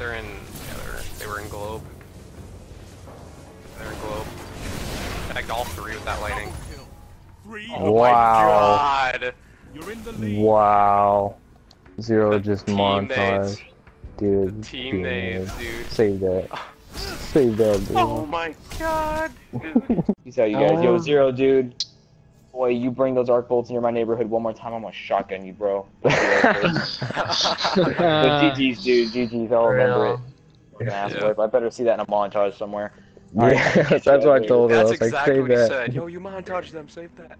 they're in. Yeah, they're, they were in Globe. They're in Globe. Tagged all three with that lighting. Three. Oh Wow. my god! You're in the lead. Wow. Zero The just montage. Dude. Team names, dude. Save that. Save that, dude. Oh my god! Dude. Peace out, you guys. Yo. Zero, dude. Boy, you bring those arc bolts near my neighborhood one more time, I'm gonna shotgun you, bro. but GG's, dude. GG's. I'll remember it. Fucking asshole. I better see that in a montage somewhere. Yeah, that's what I told her. I That's was like, exactly save what he that. said. Yo, you montage them, save that.